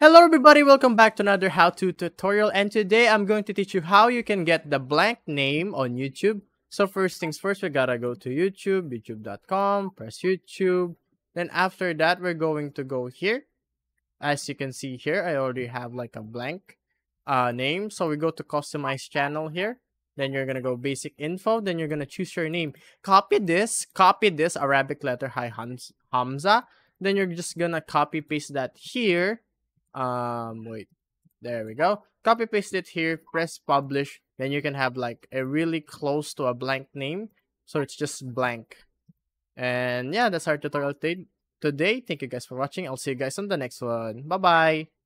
Hello everybody, welcome back to another how-to tutorial and today I'm going to teach you how you can get the blank name on YouTube. So first things first, we gotta go to YouTube, youtube.com, press YouTube. Then after that, we're going to go here. As you can see here, I already have like a blank uh, name. So we go to customize channel here. Then you're gonna go basic info. Then you're gonna choose your name. Copy this, copy this Arabic letter High Hamza. Then you're just gonna copy paste that here um wait there we go. Copy paste it here press publish then you can have like a really close to a blank name so it's just blank. And yeah that's our tutorial today. Thank you guys for watching. I'll see you guys on the next one. Bye bye